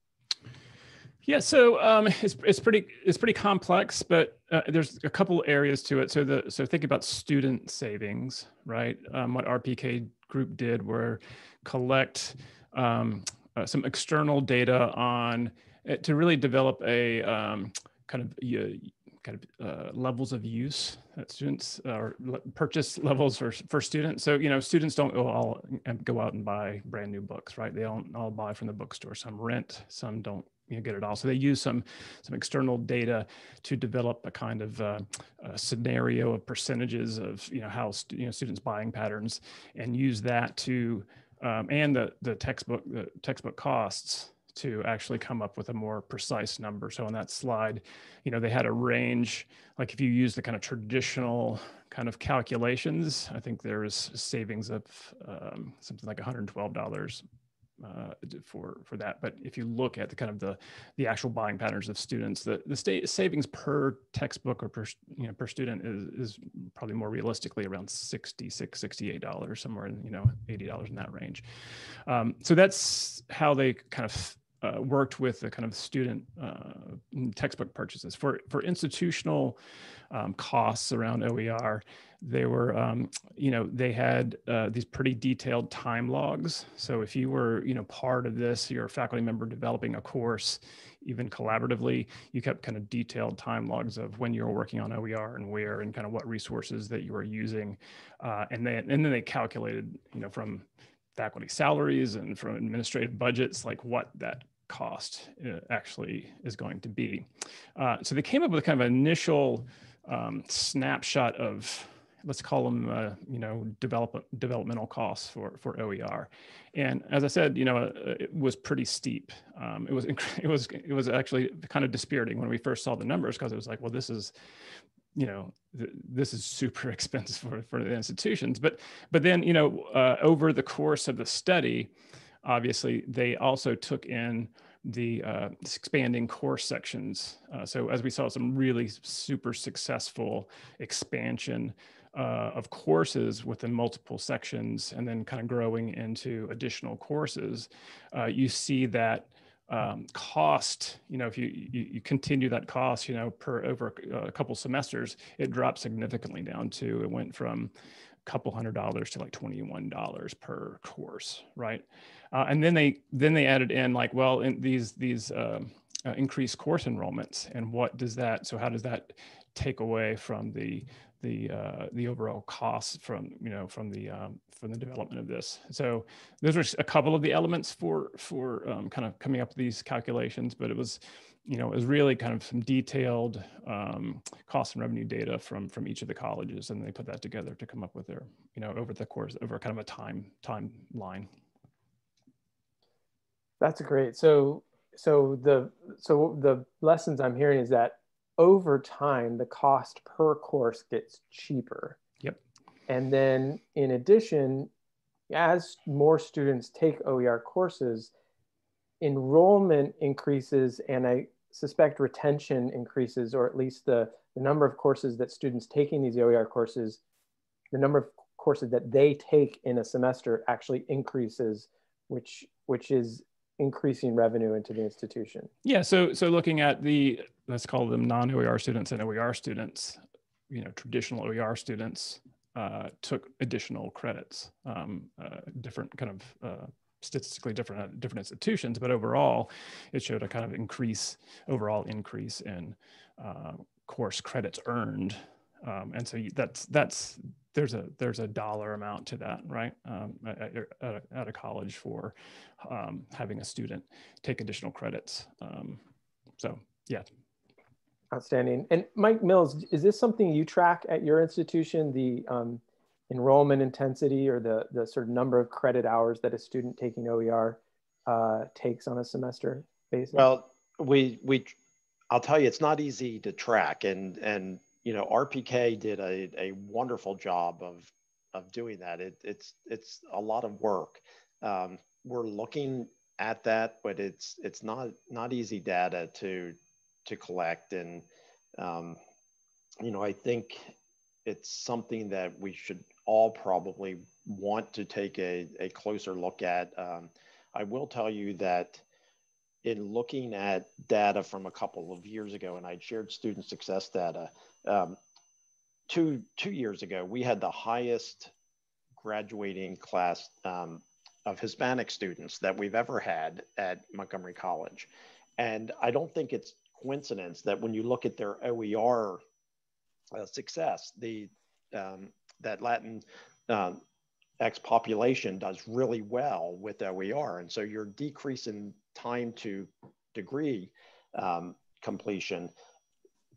Yeah, so um, it's it's pretty it's pretty complex, but uh, there's a couple areas to it. So the so think about student savings, right? Um, what RPK Group did were collect um, uh, some external data on uh, to really develop a um, kind of uh, kind of uh, levels of use that students or purchase levels for, for students. So, you know, students don't go all go out and buy brand new books, right? They don't all buy from the bookstore. Some rent, some don't you know, get it all. So they use some some external data to develop a kind of uh, a scenario of percentages of you know how you know students buying patterns, and use that to um, and the the textbook the textbook costs to actually come up with a more precise number. So on that slide, you know, they had a range. Like if you use the kind of traditional kind of calculations, I think there's savings of um, something like $112 uh, for for that. But if you look at the kind of the the actual buying patterns of students, the the state savings per textbook or per you know per student is is probably more realistically around 66 68 dollars somewhere in you know 80 dollars in that range. Um, so that's how they kind of uh, worked with the kind of student uh, textbook purchases for for institutional um, costs around OER they were um, you know they had uh, these pretty detailed time logs. So if you were you know part of this you're a faculty member developing a course even collaboratively you kept kind of detailed time logs of when you were working on oer and where and kind of what resources that you were using. Uh, and then and then they calculated you know from faculty salaries and from administrative budgets like what that cost uh, actually is going to be. Uh, so they came up with kind of an initial um, snapshot of let's call them, uh, you know, develop, developmental costs for, for OER. And as I said, you know, uh, it was pretty steep. Um, it was, it was, it was actually kind of dispiriting when we first saw the numbers because it was like, well, this is, you know, th this is super expensive for, for the institutions. But, but then, you know, uh, over the course of the study, obviously they also took in the uh, expanding course sections. Uh, so as we saw some really super successful expansion uh, of courses within multiple sections and then kind of growing into additional courses, uh, you see that um, cost, you know, if you, you, you, continue that cost, you know, per over a, couple semesters, it dropped significantly down to, it went from a couple hundred dollars to like $21 per course, right? Uh, and then they then they added in like, well, in these these um, uh, increased course enrollments, and what does that? So how does that take away from the the uh, the overall costs from you know from the um, from the development of this. So those are a couple of the elements for for um, kind of coming up with these calculations, but it was you know it was really kind of some detailed um, cost and revenue data from from each of the colleges, and they put that together to come up with their you know over the course over kind of a time timeline. That's great. So so the so the lessons I'm hearing is that over time the cost per course gets cheaper. Yep. And then in addition, as more students take OER courses, enrollment increases and I suspect retention increases, or at least the, the number of courses that students taking these OER courses, the number of courses that they take in a semester actually increases, which, which is increasing revenue into the institution? Yeah, so so looking at the let's call them non-OER students and OER students, you know, traditional OER students uh, took additional credits, um, uh, different kind of uh, statistically different at different institutions, but overall, it showed a kind of increase, overall increase in uh, course credits earned, um, and so that's that's there's a there's a dollar amount to that, right? Um, at, at, a, at, a, college for um, having a student take additional credits. Um, so yeah. Outstanding. And Mike Mills, is this something you track at your institution, the um, enrollment intensity or the, the sort of number of credit hours that a student taking OER uh, takes on a semester basis? Well, we, we, I'll tell you, it's not easy to track and, and you know, RPK did a, a wonderful job of, of doing that. It, it's, it's a lot of work. Um, we're looking at that, but it's, it's not, not easy data to, to collect. And, um, you know, I think it's something that we should all probably want to take a, a closer look at. Um, I will tell you that in looking at data from a couple of years ago, and I'd shared student success data, um, two two years ago, we had the highest graduating class um, of Hispanic students that we've ever had at Montgomery College, and I don't think it's coincidence that when you look at their OER uh, success, the um, that Latin um, X population does really well with OER, and so your decrease in time to degree um, completion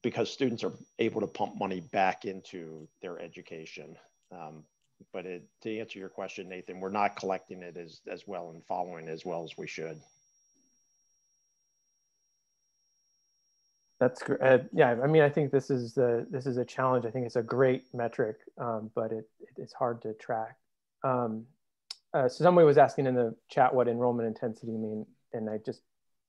because students are able to pump money back into their education. Um, but it, to answer your question, Nathan, we're not collecting it as, as well and following as well as we should. That's great. Uh, yeah, I mean, I think this is the this is a challenge. I think it's a great metric, um, but it, it's hard to track. Um, uh, so somebody was asking in the chat what enrollment intensity mean, and I just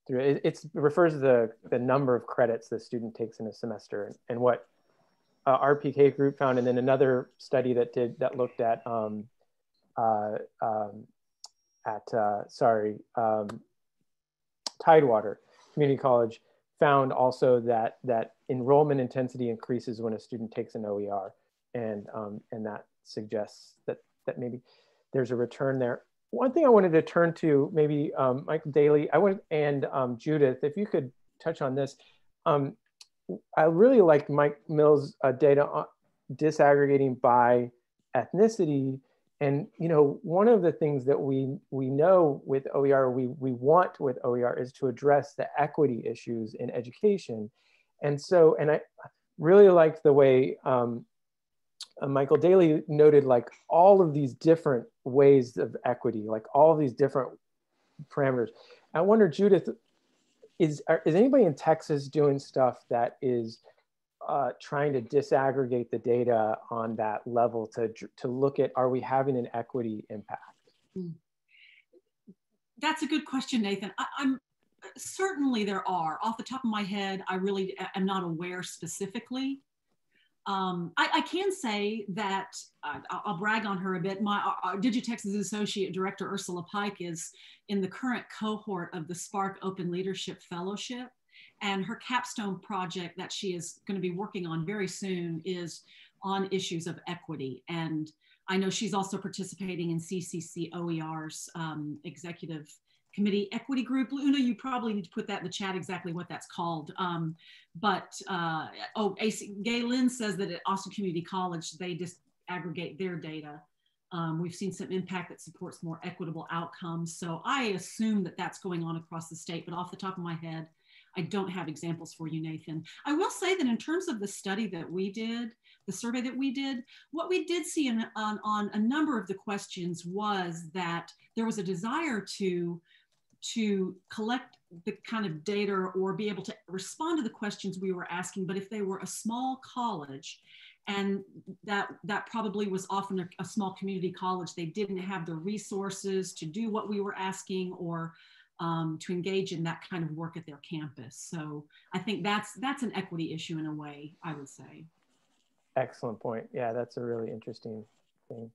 through it, it refers to the, the number of credits the student takes in a semester and, what uh, RPK group found, and then another study that did that looked at um, uh, um, at uh, sorry um, Tidewater Community College found also that that enrollment intensity increases when a student takes an OER, and um, and that suggests that that maybe there's a return there one thing I wanted to turn to, maybe um, Michael Daly, I want and um, Judith, if you could touch on this. Um, I really liked Mike Mills' uh, data disaggregating by ethnicity. And you know, one of the things that we we know with OER, we we want with OER is to address the equity issues in education. And so, and I really liked the way um, uh, Michael Daly noted like all of these different ways of equity, like all these different parameters. I wonder, Judith, is, are, is anybody in Texas doing stuff that is uh, trying to disaggregate the data on that level to, to look at, are we having an equity impact? Hmm. That's a good question, Nathan. I, I'm certainly there are. Off the top of my head, I really am not aware specifically. Um, I, I, can say that uh, I'll brag on her a bit. My uh, DigiTex's associate director Ursula Pike is in the current cohort of the SPARC Open Leadership Fellowship, and her capstone project that she is going to be working on very soon is on issues of equity. And I know she's also participating in CCC OER's um, executive committee equity group. Luna, you probably need to put that in the chat exactly what that's called. Um, but uh, oh, AC, Gay Lynn says that at Austin Community College, they just aggregate their data. Um, we've seen some impact that supports more equitable outcomes. So I assume that that's going on across the state, but off the top of my head, I don't have examples for you, Nathan. I will say that in terms of the study that we did, the survey that we did, what we did see in, on, on a number of the questions was that there was a desire to to collect the kind of data or be able to respond to the questions we were asking. But if they were a small college, and that that probably was often a, a, small community college, they didn't have the resources to do what we were asking or um, to engage in that kind of work at their campus. So I think that's that's an equity issue in a way, I would say. Excellent point. Yeah, that's a really interesting thing.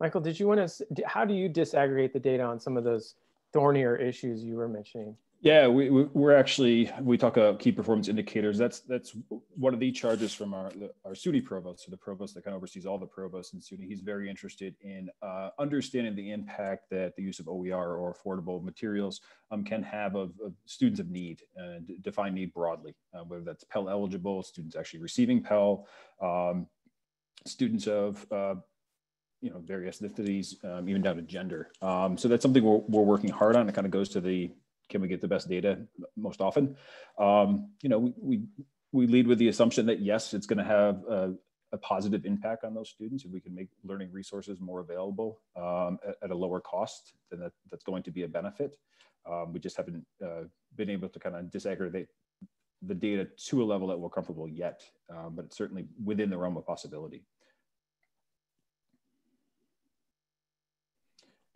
Michael, did you want to, how do you disaggregate the data on some of those thornier issues you were mentioning? Yeah, we, we are actually we talk about key performance indicators. That's that's one of the charges from our our SUNY provost, so the provost that kind of oversees all the provosts in SUNY. He's very interested in uh, understanding the impact that the use of OER or affordable materials um, can have of, of, students of need and define need broadly, uh, whether that's Pell eligible, students actually receiving Pell, um, students of uh, you know various ethnicities, um, even down to gender. Um, so that's something we're, we're working hard on. It kind of goes to the can we get the best data most often? Um, you know, we, we, we lead with the assumption that yes, it's going to have a, a, positive impact on those students if we can make learning resources more available um, at, at, a lower cost. Then that, that's going to be a benefit. Um, we just haven't uh, been able to kind of disaggregate the data to a level that we're comfortable yet, um, but it's certainly within the realm of possibility.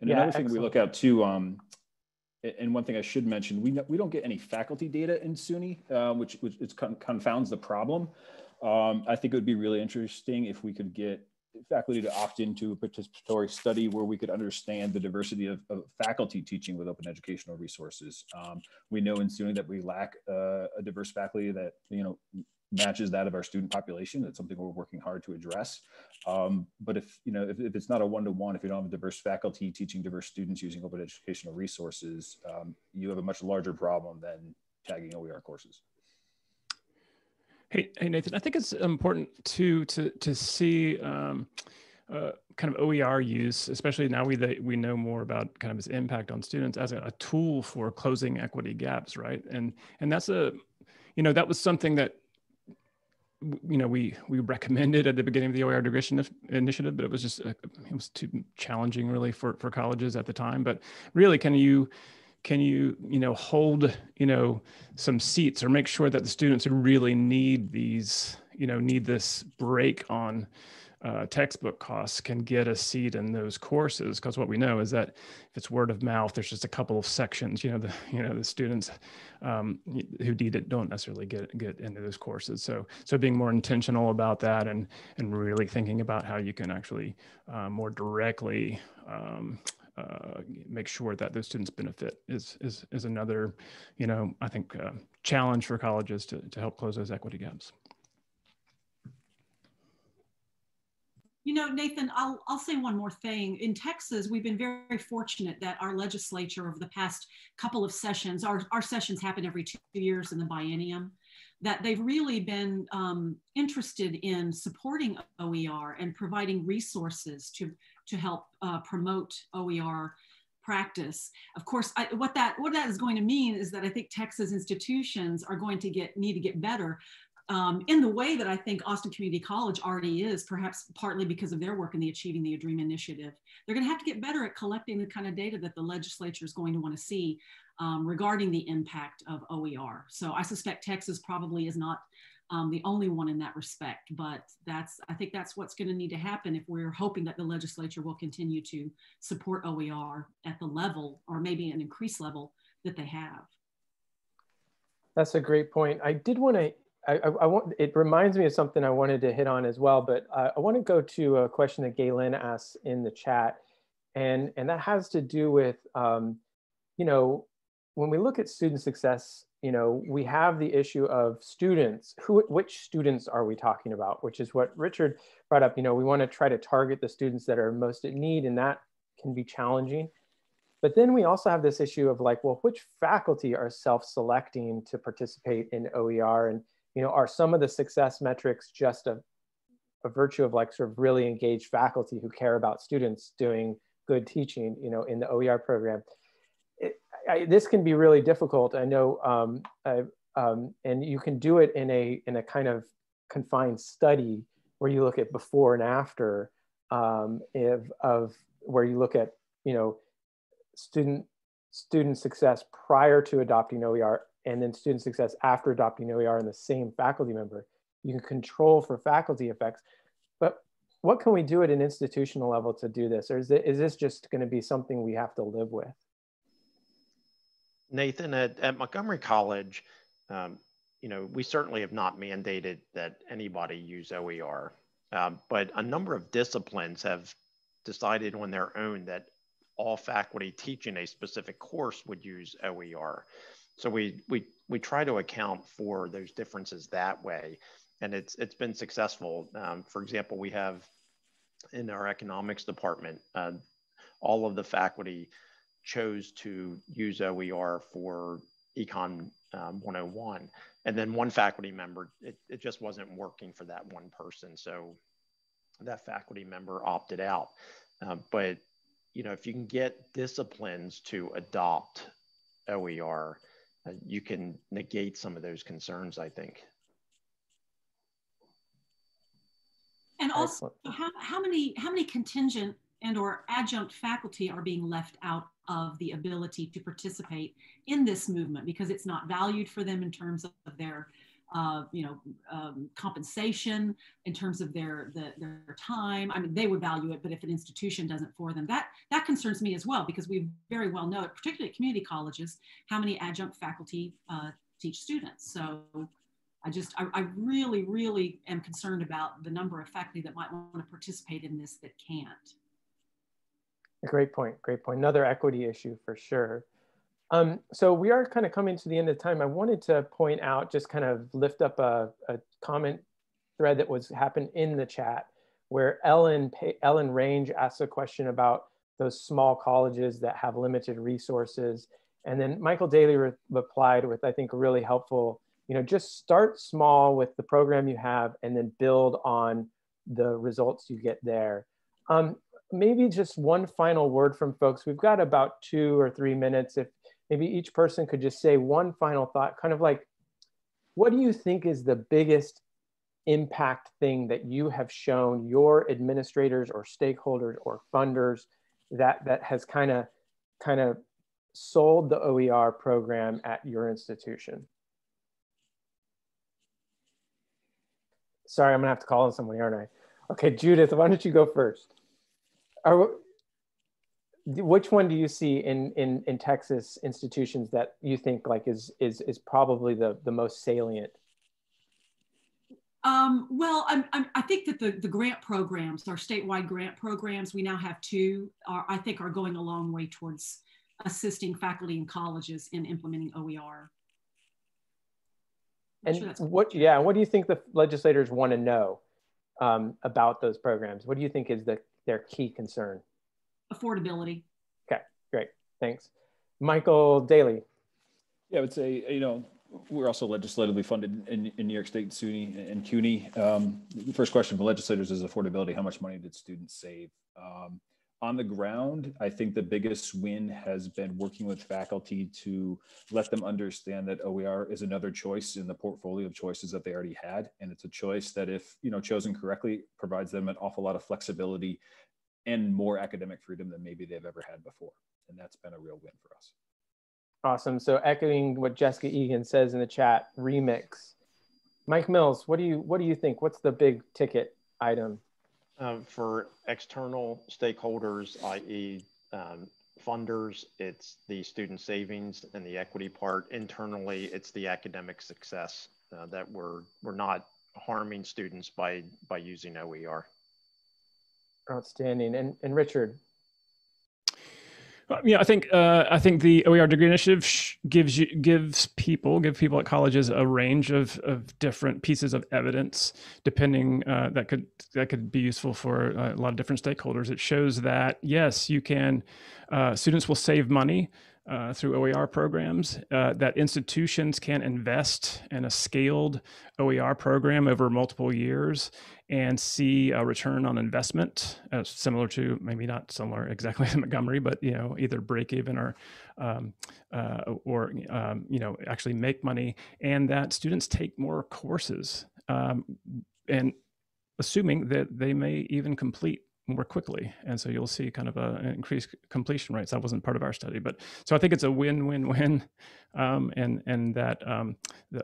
And yeah, another excellent. thing we look at too, um, and one thing I should mention, we, we don't get any faculty data in SUNY, uh, which, which confounds the problem. Um, I think it would be really interesting if we could get faculty to opt into a participatory study where we could understand the diversity of, of faculty teaching with open educational resources. Um, we know in SUNY that we lack uh, a diverse faculty that, you know, matches that of our student population. That's something we're working hard to address. Um, but if you know if, if it's not a one-to-one, if you don't have a diverse faculty teaching diverse students using open educational resources, um, you have a much larger problem than tagging OER courses. Hey, hey Nathan, I think it's important to to to see um, uh, kind of OER use, especially now we that we know more about kind of its impact on students as a, a tool for closing equity gaps, right? And and that's a you know that was something that you know, we we recommended at the beginning of the OER integration initiative, but it was just uh, it was too challenging really for for colleges at the time. But really, can you can you you know hold you know some seats or make sure that the students who really need these you know need this break on uh, textbook costs can get a seat in those courses because what we know is that if it's word of mouth there's just a couple of sections you know the you know the students um, who need it don't necessarily get get into those courses so so being more intentional about that and and really thinking about how you can actually uh, more directly um, uh, make sure that those students benefit is is is another you know I think uh, challenge for colleges to to help close those equity gaps. You know, Nathan, I'll, I'll say one more thing. In Texas, we've been very, very fortunate that our legislature over the past couple of sessions, our, our sessions happen every two years in the biennium, that they've really been um, interested in supporting OER and providing resources to, to help uh, promote OER practice. Of course, I, what that what that is going to mean is that I think Texas institutions are going to get need to get better um, in the way that I think Austin Community College already is, perhaps partly because of their work in the Achieving the Dream initiative. They're going to have to get better at collecting the kind of data that the legislature is going to want to see um, regarding the impact of OER. So I suspect Texas probably is not um, the only one in that respect, but that's I think that's what's going to need to happen if we're hoping that the legislature will continue to support OER at the level or maybe an increased level that they have. That's a great point. I did want to I, I, want, it reminds me of something I wanted to hit on as well, but I want to go to a question that Galen asks in the chat. And, and that has to do with, um, you know, when we look at student success, you know, we have the issue of students, who, which students are we talking about? Which is what Richard brought up, you know, we want to try to target the students that are most in need and that can be challenging. But then we also have this issue of like, well, which faculty are self-selecting to participate in OER? And you know, are some of the success metrics just a, a virtue of like sort of really engaged faculty who care about students doing good teaching, you know, in the OER program? It, I, this can be really difficult. I know, um, I, um, and you can do it in a in a kind of confined study where you look at before and after um, of, of where you look at you know student student success prior to adopting OER and then student success after adopting OER in the same faculty member. You can control for faculty effects, but what can we do at an institutional level to do this? Or is, it, is this just gonna be something we have to live with? Nathan, at, at Montgomery College, um, you know, we certainly have not mandated that anybody use OER, um, but a number of disciplines have decided on their own that all faculty teaching a specific course would use OER. So we we we try to account for those differences that way, and it's it's been successful. Um, for example, we have in our economics department, uh, all of the faculty chose to use OER for Econ um, 101, and then one faculty member it, it just wasn't working for that one person, so that faculty member opted out. Uh, but you know, if you can get disciplines to adopt OER, uh, you can negate some of those concerns, I think. And also, how, how many how many contingent and or adjunct faculty are being left out of the ability to participate in this movement because it's not valued for them in terms of their you know, um, compensation in terms of their, the, their time. I mean, they would value it, but if an institution doesn't for them, that, that concerns me as well, because we very well know, particularly at community colleges, how many adjunct faculty uh, teach students. So I just, I, I, really, really am concerned about the number of faculty that might want to participate in this that can't. Great point, great point. Another equity issue for sure. Um, so we are kind of coming to the end of time. I wanted to point out, just kind of lift up a, a comment thread that was happened in the chat where Ellen, Ellen Range asked a question about those small colleges that have limited resources. And then Michael Daly re replied with, I think, really helpful, you know, just start small with the program you have and then build on the results you get there. Um, maybe just one final word from folks. We've got about two or three minutes. If maybe each person could just say one final thought, kind of like, what do you think is the biggest impact thing that you have shown your administrators or stakeholders or funders that, that has kind of kind of sold the OER program at your institution? Sorry, I'm gonna have to call on somebody, aren't I? Okay, Judith, why don't you go first? Are, which one do you see in, in, in Texas institutions that you think like is, is, is probably the, the most salient? Um, well, I'm, I'm, i think that the, the grant programs, our statewide grant programs, we now have two, are, I think are going a long way towards assisting faculty and colleges in implementing OER. and sure what, yeah, what do you think the legislators want to know um, about those programs? What do you think is the, their key concern? Affordability. Okay, great. Thanks. Michael Daly. Yeah, I would say, you know, we're also legislatively funded in, in New York State, SUNY and CUNY. Um, the first question for legislators is affordability. How much money did students save? Um, on the ground, I think the biggest win has been working with faculty to let them understand that OER is another choice in the portfolio of choices that they already had. And it's a choice that if, you know, chosen correctly, provides them an awful lot of flexibility and more academic freedom than maybe they've ever had before. And that's been a real win for us. Awesome. So echoing what Jessica Egan says in the chat, remix. Mike Mills, what do you what do you think? What's the big ticket item? Um, for external stakeholders, i.e. Um, funders, it's the student savings and the equity part. Internally, it's the academic success uh, that we're, we're not harming students by, by using OER. Outstanding. And, and Richard, yeah, I think uh, I think the OER degree initiative gives you gives people give people at colleges a range of, of different pieces of evidence, depending uh, that could that could be useful for uh, a lot of different stakeholders. It shows that yes, you can uh, students will save money uh, through OER programs, uh, that institutions can invest in a scaled OER program over multiple years and see a return on investment, uh, similar to maybe not similar exactly to Montgomery, but you know either break even or um, uh, or um, you know actually make money, and that students take more courses, um, and assuming that they may even complete more quickly. And so you'll see kind of a, an increased completion rates. That wasn't part of our study, but so I think it's a win-win-win, um, and and that, um,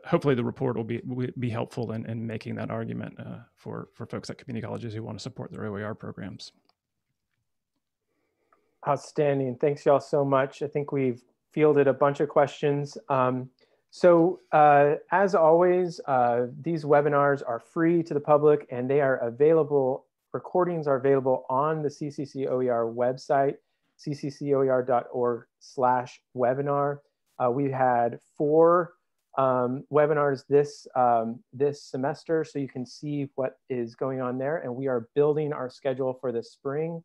hopefully the report will be will be helpful in, in making that argument uh, for for folks at community colleges who want to support their OER programs. Outstanding. Thanks y'all so much. I think we've fielded a bunch of questions. Um, so uh, as always, uh, these webinars are free to the public and they are available recordings are available on the CCC OER website, cccoer.org slash webinar. Uh, we had four um, webinars this, um, this semester, so you can see what is going on there. And we are building our schedule for the spring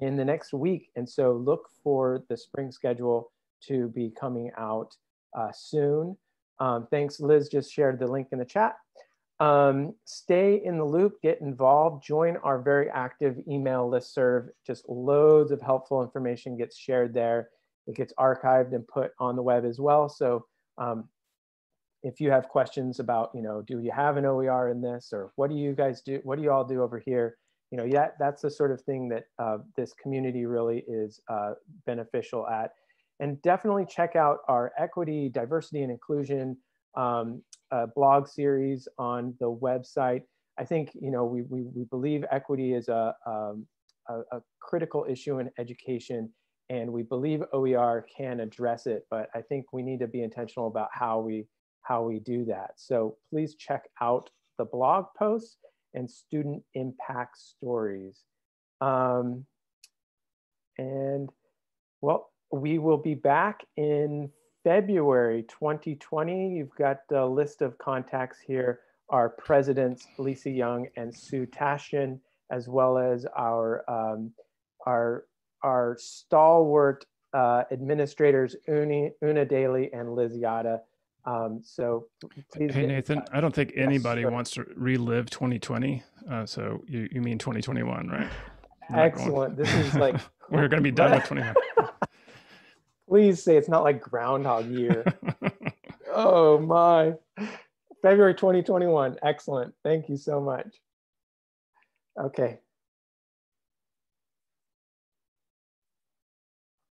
in the next week. And so look for the spring schedule to be coming out uh, soon. Um, thanks, Liz just shared the link in the chat. Um, stay in the loop, get involved, join our very active email list serve. Just loads of helpful information gets shared there. It gets archived and put on the web as well. So um, if you have questions about, you know, do you have an OER in this or what do you guys do? What do you all do over here? You know, yeah, that's the sort of thing that uh, this community really is uh, beneficial at. And definitely check out our equity, diversity, and inclusion um, blog series on the website. I think you know we, we, we believe equity is a, um, a, a, critical issue in education and we believe OER can address it, but I think we need to be intentional about how we, how we do that. So please check out the blog posts and student impact stories. Um, and well, we will be back in February 2020, you've got a list of contacts here, our presidents, Lisa Young and Sue Tashin, as well as our, um, our, our stalwart uh, administrators, Uni, Una Daly and Liz Yata. Um, so please. Hey, Nathan, I don't think anybody yes, wants to relive 2020. Uh, so you, you mean 2021, right? Excellent. This is like. We're going to be done with 2021. Please say it's not like Groundhog Year. oh my. February 2021. Excellent. Thank you so much. Okay.